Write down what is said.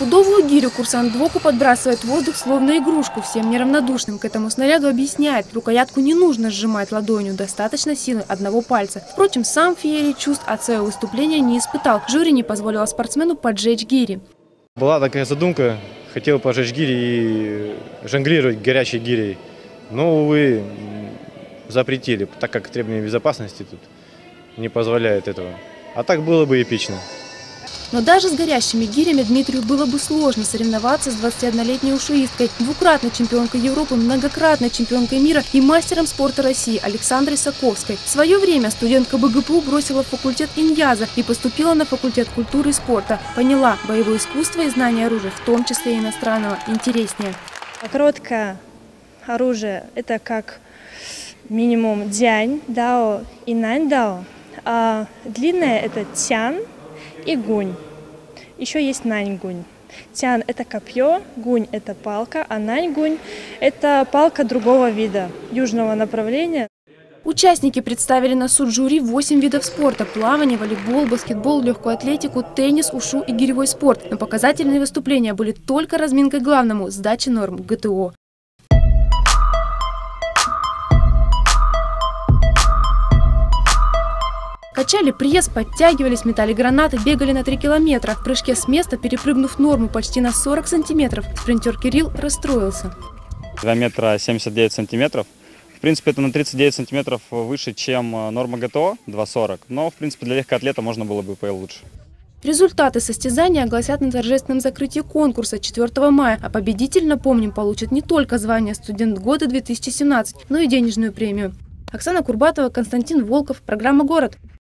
Пудовую гирю курсант Двоку подбрасывает в воздух словно игрушку. Всем неравнодушным к этому снаряду объясняет, рукоятку не нужно сжимать ладонью, достаточно силы одного пальца. Впрочем, сам Фиери чувств от своего выступления не испытал. Жюри не позволило спортсмену поджечь гири. Была такая задумка, хотел пожечь гири и жонглировать горячей гирей. Но, увы, запретили, так как требования безопасности тут не позволяют этого. А так было бы эпично. Но даже с горящими гирями Дмитрию было бы сложно соревноваться с 21-летней ушуисткой, двукратной чемпионкой Европы, многократной чемпионкой мира и мастером спорта России Александрой Саковской. В свое время студентка БГПУ бросила факультет Иньяза и поступила на факультет культуры и спорта. Поняла, боевое искусство и знание оружия, в том числе иностранного, интереснее. Короткое оружие – это как минимум дзянь, дао и нань дао. А длинное – это тян и гунь. Еще есть нань гунь. Тян – это копье, гунь – это палка, а нань гунь – это палка другого вида, южного направления. Участники представили на суд жюри 8 видов спорта – плавание, волейбол, баскетбол, легкую атлетику, теннис, ушу и гиревой спорт. Но показательные выступления были только разминкой главному – сдачи норм ГТО. Качали пресс, подтягивались, метали гранаты, бегали на 3 километра. В прыжке с места, перепрыгнув норму почти на 40 сантиметров, спринтер Кирилл расстроился. 2 метра 79 сантиметров. В принципе, это на 39 сантиметров выше, чем э, норма ГТО 2,40. Но, в принципе, для легкоатлета можно было бы получше. Результаты состязания огласят на торжественном закрытии конкурса 4 мая, а победитель, напомним, получит не только звание «Студент года 2017», но и денежную премию. Оксана Курбатова, Константин Волков, программа «Город».